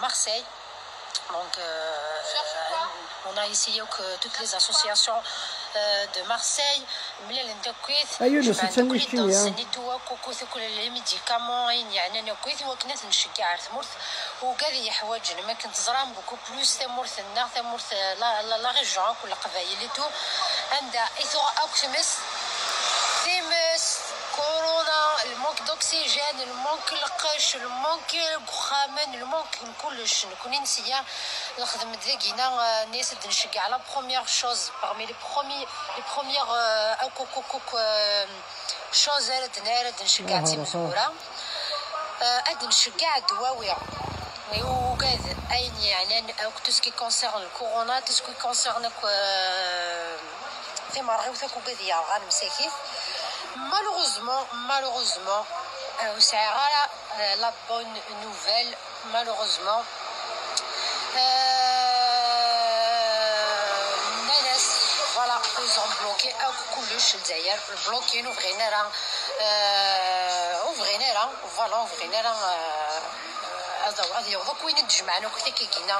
Marseille. Donc, on a essayé que toutes les associations de Marseille أيوه ناس تسني كل الميديكامون يعني أنا كويس وكنت نشجع ثمورث وكذا يحواج ما كنت زرام بوكو بلوس ثمورث النا ثمورث لا لا ريجون كل قبايل تو عندها ايثو اوكسيمس المونك دوكسيجين المونك القش المونك الكخامن المونك كلش نكون نسيا نخدم دلاكينا ناس نشجع لا بروميير شوز les premiers les premières أو كوكو كوك شوز رد نارد نشجع تيمزورا اد نشجع دواوية وكاد اين يعني أو تو سكي كونسيرن الكورونا تو سكي كونسيرن في مرغوثة كوكاد يا غان مساكيف malheureusement, malheureusement, euh, la bonne nouvelle, malheureusement. الناس فوالا ils ont bloqué كلش الجزائر بلوكين وبغينا راه وبغينا راه فوالا وبغينا راه هذا هذا دوك وين تجمعنا وكذا كيجينا